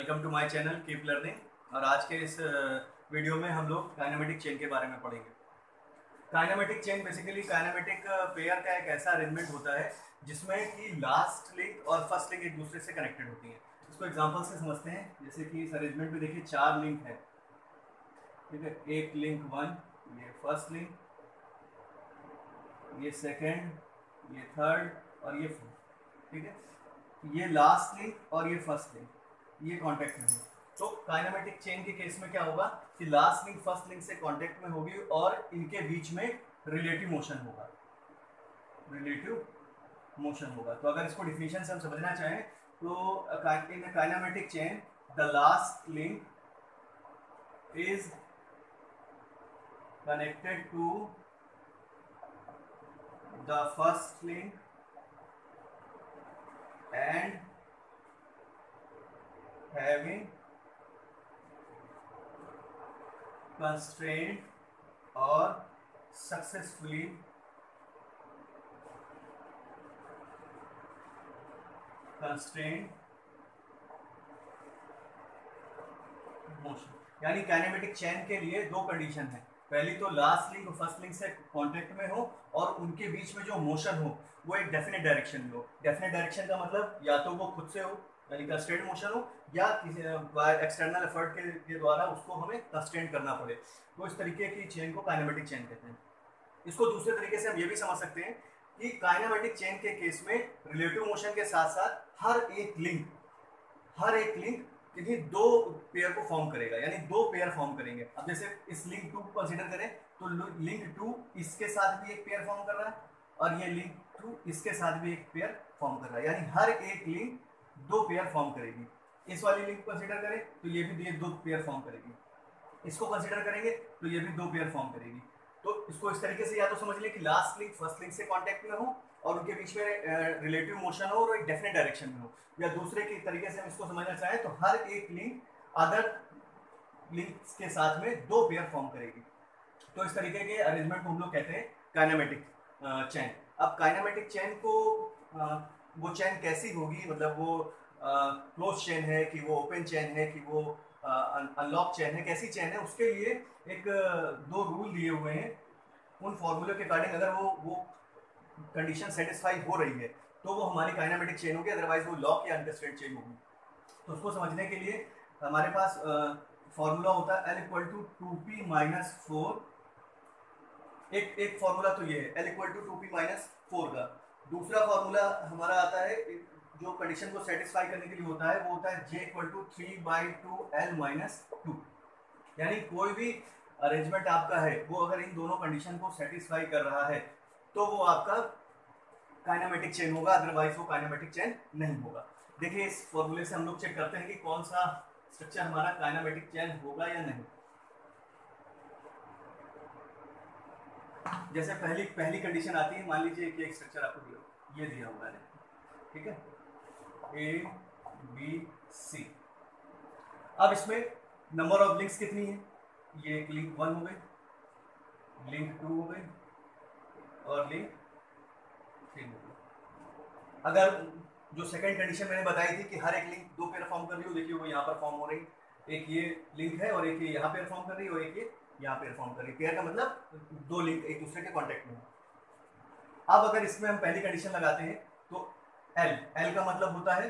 Welcome to my channel keep learning और आज के इस वीडियो में हम लोग काइनामेटिक चेन के बारे में पढ़ेंगे। Kinematic chain basically kinematic pair का एक ऐसा अरेंजमेंट होता है, जिसमें कि लास्ट लिंक और फ़र्स्ट लिंक एक दूसरे से कनेक्टेड होती हैं। इसको एग्जांपल से समझते हैं। जैसे कि इस अरेंजमेंट में देखिए चार लिंक है। ठीक है? एक लिंक वन ये फ़र्स्ट लिंक ये सेकेंड ये थर्ड और ये फोर्थ ठीक है? ये लास्ट लिंक और ये फ़र्स्ट लिंक ये कांटेक्ट में तो काइनामेटिक चेन के केस में क्या होगा कि लास्ट लिंक फ़र्स्ट लिंक से कांटेक्ट में होगी और इनके बीच में रिलेटिव मोशन होगा। रिलेटिव मोशन होगा। तो अगर इसको डिफिनेशन से हम समझना चाहें तो इन kinematic chain the last link is connected to the first link and having constrained or successfully constrained motion. यानी काइनेमेटिक चेन के लिए दो कंडीशन है। पहली तो लास्ट लिंक फ़र्स्ट लिंक से कांटेक्ट में हो और उनके बीच में जो मोशन हो, वो एक डेफिनेट डायरेक्शन में हो। डेफिनेट डायरेक्शन का मतलब या तो वो खुद से हो यानी कंस्टेंट मोशन हो या किसी एक्सटर्नल एफर्ट के, के द्वारा उसको हमें कंस्टेंट करना पड़े। तो इस तरीके की चेन को काइनेमेटिक चेन कहते हैं। इसको दूसरे तरीके से हम ये भी समझ सकते हैं कि काइनेमेटिक चेन के केस में रिलेटिव मोशन के साथ साथ हर एक लिंक हर एक लिंक किन्हीं दो पेयर को फॉर्म करेगा यानी दो पेयर फॉर्म करेंगे। अब जैसे इस लिंक टू को कंसिडर करें तो लिंक टू इसके साथ भी एक पेयर फॉर्म कर रहा है और ये लिंक टू इसके साथ भी एक पेयर फॉर्म कर रहा है। यानी हर एक लिंक दो पेयर फॉर्म करेगी। इस वाली लिंक कंसिडर करें तो ये भी दो पेयर फॉर्म करेगी। इसको कंसिडर करेंगे तो ये भी दो पेयर फॉर्म करेगी। तो इसको इस तरीके से या तो समझ लें कि लास्ट लिंक फ़र्स्ट लिंक से कांटेक्ट में हो, और उनके बीच में रिलेटिव मोशन हो, और एक डेफिनेट डायरेक्शन में हो। या दूसरे के तरीके से हम इसको समझना चाहें तो हर एक लिंक अदर लिंक्स के साथ में दो पेयर फॉर्म करेगी। तो इस तरीके के अरेंजमेंट को हम लोग कहते हैं काइनेमेटिक चैन अब काइनेमेटिक चैन को वो चैन कैसी होगी? मतलब वो क्लोज चैन है कि वो ओपन चैन है कि वो अनलॉक चैन है? कैसी चैन है? उसके लिए एक दो रूल दिए हुए हैं उन फॉर्मूले के अकॉर्डिंग अगर वो वो कंडीशन सेटिस्फाई हो रही है तो वो हमारी काइनामेटिक चेन होगी अदरवाइज़ वो लॉक या अनकस्टेड चेन होगी। तो उसको समझने के लिए हमारे पास फॉर्मूला होता है L equal to two P minus four एक एक फॉर्मूला तो ये है L equal to two P minus four का। दूसरा फॉर्मूला हमारा आता है जो कंडीशन को सेटिस्फाई करने के लिए होता है, वो होता है J equal to three by two L minus two यानी कोई भी अरेंजमेंट आपका है, वो अगर इन दोनों कंडीशन को सेटिस्फाई कर रहा है तो वो आपका काइनामेटिक चेन होगा अदरवाइज़ वो काइनामेटिक चेन नहीं होगा. देखिए, इस फॉर्मूले से हम लोग चेक करते हैं कि कौन सा स्ट्रक्चर हमारा काइनामेटिक चेन होगा या नहीं. जैसे पहली पहली कंडीशन आती है, मान लीजिए कि एक स्ट्रक्चर आपको दिया ये दिया हुआ है। ठीक है? ए बी सी अब इसमें नंबर ऑफ़ लिंक्स कितनी है? ये एक लिंक वन हो गई लिंक टू हो गई, और लिंक थ्री हो गई। अगर जो सेकंड कंडीशन मैंने बताई थी कि हर एक लिंक दो पेयर फॉर्म कर रही हो, देखिए वो यहाँ पर फॉर्म हो रही। एक ये लिंक है और एक ये यहाँ पेयर फॉर्म कर रही है और एक ये यहाँ पेयर फॉर्म कर रही है। पेयर का मतलब दो लिंक एक दूसरे के कॉन्टेक्ट में। अब अगर इसमें हम पहली कंडीशन लगाते हैं तो एल एल का मतलब होता है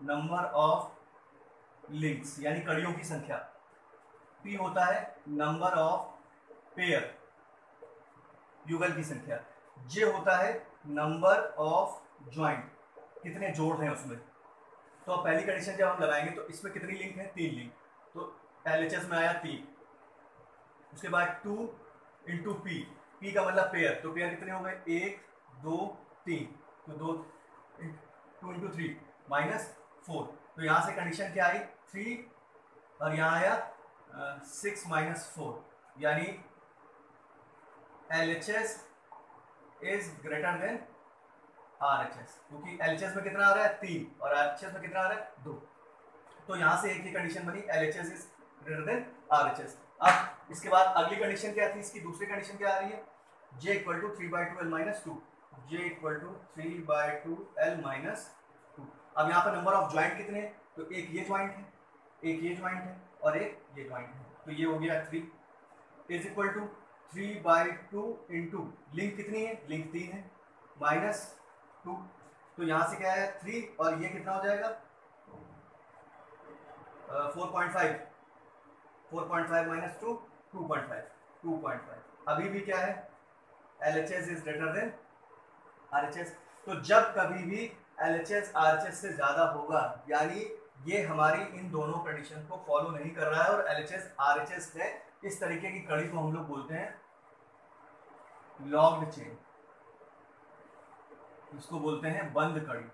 नंबर ऑफ़ लिंक्स यानी कड़ियों की संख्या। पी होता है नंबर ऑफ़ पेयर युगल की संख्या। जे होता है नंबर ऑफ़ ज्वाइंट कितने जोड़ हैं उसमें। तो पहली कंडीशन जब हम लगाएँगे तो इसमें कितनी लिंक है? तीन लिंक तो एल में आया तीन। उसके बाद टू इंटू पी पी का मतलब पेयर तो पेयर कितने हो गए? एक, दो, तीन. तो दो two into three minus four तो यहाँ से कंडीशन क्या आई? थ्री और यहाँ आया सिक्स माइनस फोर यानी L H S is greater than R H S क्योंकि एल एच एस में कितना आ रहा है? तीन. और आर एच एस में कितना आ रहा है? दो. तो यहाँ से एक ही कंडीशन बनी. L H S is greater than R H S अब इसके बाद अगली कंडीशन क्या थी? इसकी दूसरी कंडीशन क्या आ रही है? J equal to three by two L minus two J equal to three by two L minus two अब यहाँ पर नंबर ऑफ़ ज्वाइंट कितने तो एक ये ज्वाइंट है, एक ये ज्वाइंट है और एक ये ज्वाइंट है। तो ये हो गया three is equal to three by two into link कितनी है? लिंक तीन है। माइनस टू तो यहाँ से क्या है? थ्री और ये कितना हो जाएगा? Four point five four point five minus two two point five two point five अभी भी क्या है? L H S is greater than R H S तो जब कभी भी L H S R H S से ज़्यादा होगा, यानी ये हमारी इन दोनों कंडीशन को फॉलो नहीं कर रहा है और L H S R H S है इस तरीके की कड़ी को हम लोग बोलते हैं लॉन्ग चेन इसको बोलते हैं बंद कड़ी।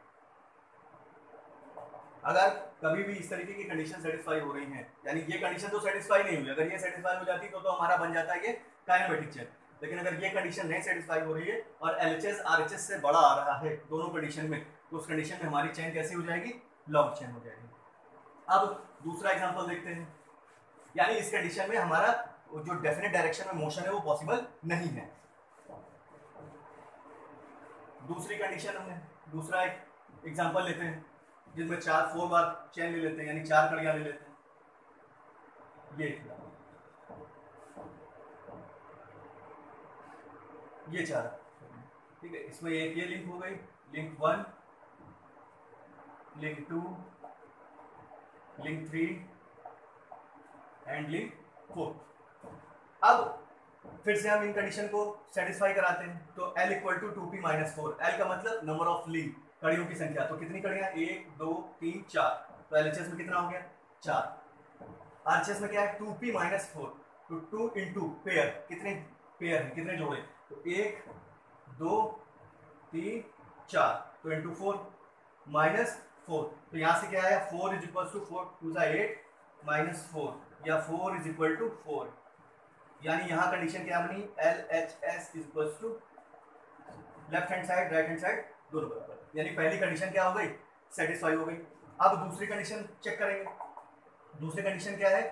अगर कभी भी इस तरीके की कंडीशन सेटिस्फाई हो रही है यानी ये कंडीशन तो सेटिस्फाई नहीं हुई अगर ये सेटिस्फाई हो जाती तो, तो हमारा बन जाता है ये काइनेमेटिक चेन लेकिन अगर ये कंडीशन नहीं सेटिस्फाई हो रही है और एल एच से बड़ा आ रहा है दोनों कंडीशन में तो उस कंडीशन में हमारी चेन कैसी हो जाएगी? लॉन्ग चेन हो जाएगी. अब दूसरा एग्ज़ाम्पल देखते हैं. यानी इस कंडीशन में हमारा जो डेफिनेट डायरेक्शन में मोशन है वो पॉसिबल नहीं है. दूसरी कंडीशन हमने दूसरा एक एग्जांपल लेते हैं. जिसमें चार फोर बार चेन ले लेते हैं, यानी चार कड़ियाँ ले लेते हैं। ये। ये चार। ठीक है, इसमें एक ये लिंक हो गई link one link two link three and link four अब फिर से हम इन कंडीशन को सेटिस्फाई कराते हैं तो L equal to two P minus four L का मतलब नंबर ऑफ़ लिंक कड़ियों की संख्या। तो कितनी कड़ियाँ? एक, दो, तीन, चार। तो एलएचएस में कितना हो गया? चार। आर में क्या है? Two P minus four. तो टू इंटू पेयर। कितने पेयर है? कितने जोड़े? तो एक, दो, तीन, चार। तो इंटू फोर माइनस फोर। तो यहाँ से क्या है four is equal to four two the eight minus four. या four is equal to four. यानी यहाँ कंडीशन क्या बनी? L H S is equal to left hand side right hand side दोनों बराबर यानी पहली कंडीशन क्या हो गई? सेटिस्फाई हो गई। अब दूसरी कंडीशन चेक करेंगे। दूसरी कंडीशन क्या है?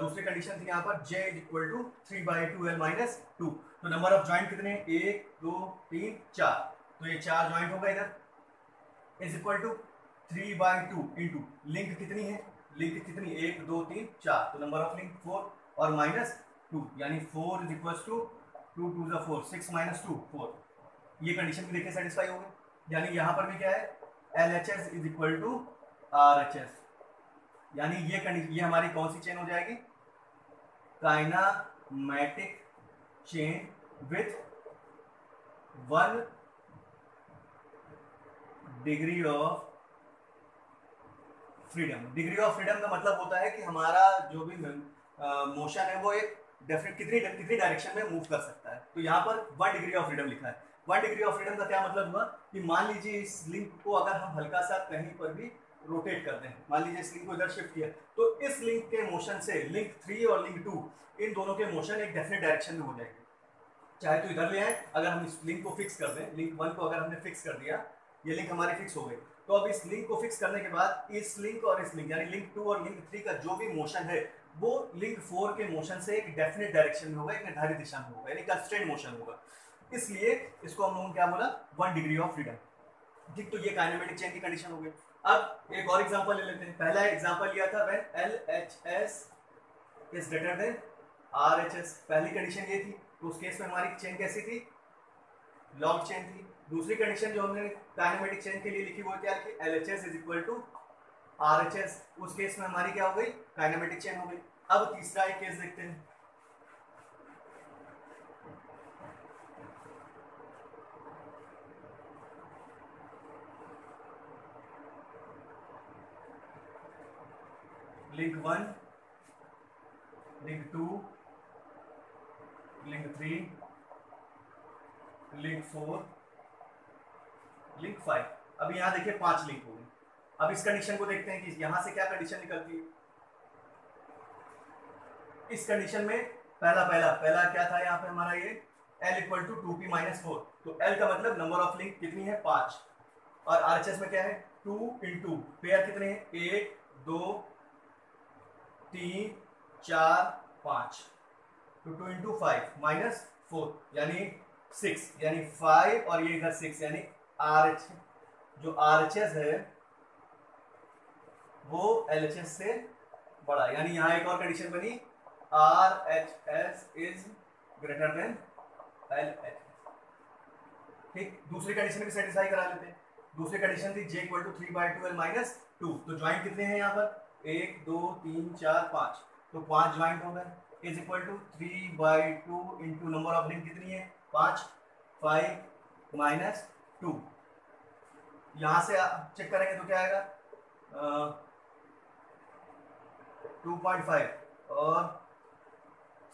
दूसरी कंडीशन थी यहाँ पर j equal to three by two L minus two तो नंबर ऑफ़ ज्वाइंट कितने? एक, दो, तीन, चार। तो ये चार ज्वाइंट होगा इधर। Is equal to three by two into link कितनी है? लिंक कितनी? एक, दो, तीन, चार। तो नंबर ऑफ़ लिंक फोर और माइनस टू यानी four is equal to two two जो four six minus two four ये कंडीशन भी देखिए सेटिस्फाई होगी यानी यहाँ पर भी क्या है? L H S is equal to R H S यानी ये कंडीशन ये हमारी कौन सी चेन हो जाएगी? Kinematic chain with one degree of freedom degree of freedom का मतलब होता है कि हमारा जो भी मोशन है वो एक डेफिनेट कितनी कितनी डायरेक्शन में मूव कर सकता है। तो यहाँ पर वन डिग्री ऑफ़ फ्रीडम लिखा है। वन डिग्री ऑफ़ फ्रीडम का क्या मतलब हुआ? कि मान लीजिए इस लिंक को अगर हम हल्का सा कहीं पर भी रोटेट करते हैं, मान लीजिए इस लिंक को इधर शिफ्ट किया तो इस लिंक के मोशन से लिंक थ्री और लिंक टू इन दोनों के मोशन एक डेफिनेट डायरेक्शन में हो जाएँगे। चाहे तो इधर ले आए, अगर हम इस लिंक को फिक्स कर दें लिंक वन को अगर हमने फिक्स कर दिया, ये लिंक हमारी फिक्स हो गई तो अब इस लिंक को फिक्स करने के बाद इस लिंक और इस लिंक यानी लिंक टू और लिंक थ्री का जो भी मोशन है, वो लिंक फोर के मोशन से एक डेफिनेट डायरेक्शन में होगा, एक निर्धारित दिशा में होगा, यानी कंस्टेंट मोशन होगा। इसलिए इसको हम लोगों ने क्या बोला? वन डिग्री ऑफ़ फ्रीडम ठीक तो ये काइनेमेटिक चेन की कंडीशन हो गई। अब एक और एग्जांपल ले लेते हैं। पहला एग्जांपल लिया था when L H S is greater than R H S पहली कंडीशन ये थी तो उस केस में हमारी चेन कैसी थी? लॉन्ग चेन थी। दूसरी कंडीशन जो हमने काइनेमेटिक चेन के लिए लिखी, वो क्या कि L H S is equal to R H S उस केस में हमारी क्या हो गई? काइनेमेटिक चेन हो गई। अब तीसरा एक केस देखते हैं। Link one link two link three link four link five अब यहाँ देखिए पाँच लिंक हो गए अब इस कंडीशन को देखते हैं कि यहाँ से क्या कंडीशन निकलती है? इस कंडीशन में पहला पहला पहला क्या था यहाँ पे हमारा ये? L equal to two P minus four तो L का मतलब नंबर ऑफ़ लिंक कितनी है? पाँच। और आर में क्या है? टू इंटू पेयर कितने हैं? एक, दो तीन, चार, पाँच। तो two into five minus four यानी सिक्स यानी फाइव और ये इधर सिक्स यानी आर एच जो आर एच एस है, वो एल एच एस से बड़ा यानी यहाँ एक और कंडीशन बनी R H S is greater than L H ठीक? दूसरी कंडीशन भी सेटिस्फाई करा लेते हैं। दूसरी कंडीशन थी J equal to three by two L minus two तो ज्वाइंट कितने हैं यहाँ पर? एक, दो, तीन, चार, पाँच। तो पाँच ज्वाइंट हो गए। Is equal to three by two into number of link कितनी है? पाँच फाइव माइनस टू यहाँ से चेक करेंगे तो क्या आएगा? टू पॉइंट फाइव और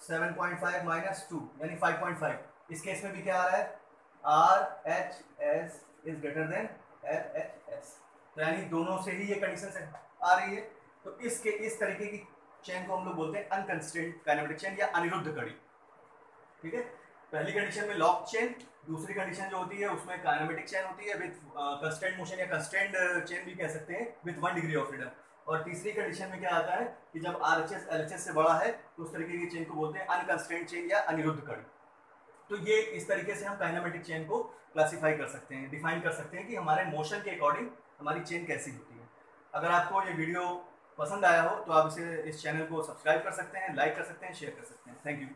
seven point five minus two यानी फाइव पॉइंट फाइव इस केस में भी क्या आ रहा है? R H S is greater than L H S तो यानी दोनों से ही ये कंडीशन आ रही है। तो इसके, इस तरीके की चेन को हम लोग बोलते हैं अनकंस्टेंट काइनेमेटिक चेन या अनिरुद्ध कड़ी ठीक है? पहली कंडीशन में लॉक चेन दूसरी कंडीशन जो होती है उसमें काइनेमेटिक चेन होती है विद कंस्टेंट मोशन या कंस्टेंट चेन भी कह सकते हैं with one degree of freedom और तीसरी कंडीशन में क्या आता है कि जब R H S L H S से बड़ा है तो उस तरीके की चेन को बोलते हैं अनकंस्टेंट चेन या अनिरुद्ध कड़ी तो ये इस तरीके से हम काइनेमेटिक चेन को क्लासीफाई कर सकते हैं डिफाइन कर सकते हैं कि हमारे मोशन के अकॉर्डिंग हमारी चेन कैसी होती है। अगर आपको ये वीडियो पसंद आया हो तो आप इसे इस चैनल को सब्सक्राइब कर सकते हैं लाइक कर सकते हैं शेयर कर सकते हैं। Thank you